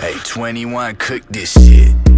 Hey, 21, cook this shit.